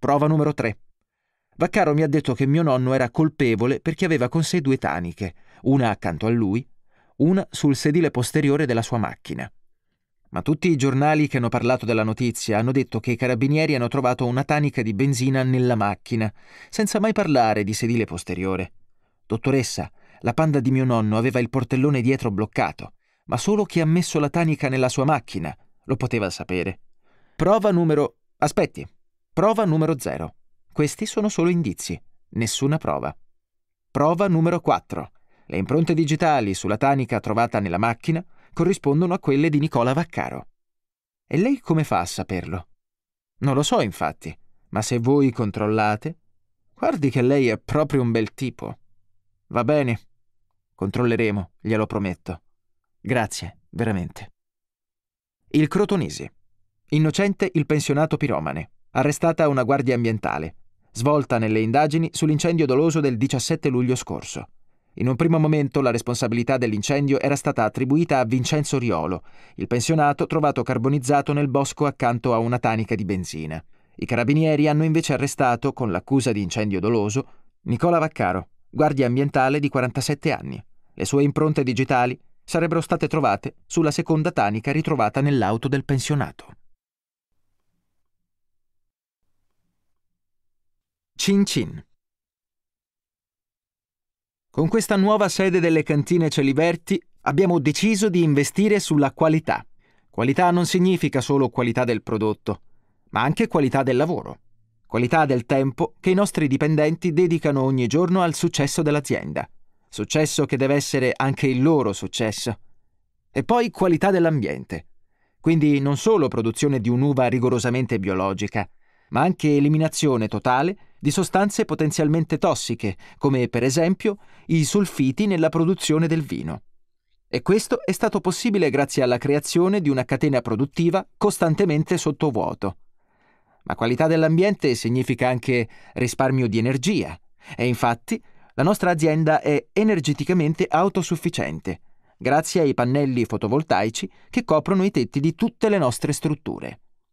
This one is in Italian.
Prova numero 3. Vaccaro mi ha detto che mio nonno era colpevole perché aveva con sé due taniche, una accanto a lui, una sul sedile posteriore della sua macchina. Ma tutti i giornali che hanno parlato della notizia hanno detto che i carabinieri hanno trovato una tanica di benzina nella macchina, senza mai parlare di sedile posteriore. Dottoressa, la panda di mio nonno aveva il portellone dietro bloccato, ma solo chi ha messo la tanica nella sua macchina lo poteva sapere. Prova numero... Aspetti. Prova numero zero. Questi sono solo indizi, nessuna prova. Prova numero 4. Le impronte digitali sulla tanica trovata nella macchina corrispondono a quelle di Nicola Vaccaro. E lei come fa a saperlo? Non lo so, infatti, ma se voi controllate, guardi che lei è proprio un bel tipo. Va bene. Controlleremo, glielo prometto. Grazie, veramente. Il Crotonesi. Innocente il pensionato piromane. Arrestata una guardia ambientale. Svolta nelle indagini sull'incendio doloso del 17 luglio scorso. In un primo momento la responsabilità dell'incendio era stata attribuita a Vincenzo Riolo, il pensionato trovato carbonizzato nel bosco accanto a una tanica di benzina. I carabinieri hanno invece arrestato, con l'accusa di incendio doloso, Nicola Vaccaro, guardia ambientale di 47 anni. Le sue impronte digitali sarebbero state trovate sulla seconda tanica ritrovata nell'auto del pensionato. Cin Cin con questa nuova sede delle cantine Celiberti abbiamo deciso di investire sulla qualità. Qualità non significa solo qualità del prodotto, ma anche qualità del lavoro. Qualità del tempo che i nostri dipendenti dedicano ogni giorno al successo dell'azienda. Successo che deve essere anche il loro successo. E poi qualità dell'ambiente. Quindi non solo produzione di un'uva rigorosamente biologica, ma anche eliminazione totale di sostanze potenzialmente tossiche, come per esempio i sulfiti nella produzione del vino. E questo è stato possibile grazie alla creazione di una catena produttiva costantemente sotto vuoto. Ma qualità dell'ambiente significa anche risparmio di energia, e infatti la nostra azienda è energeticamente autosufficiente, grazie ai pannelli fotovoltaici che coprono i tetti di tutte le nostre strutture.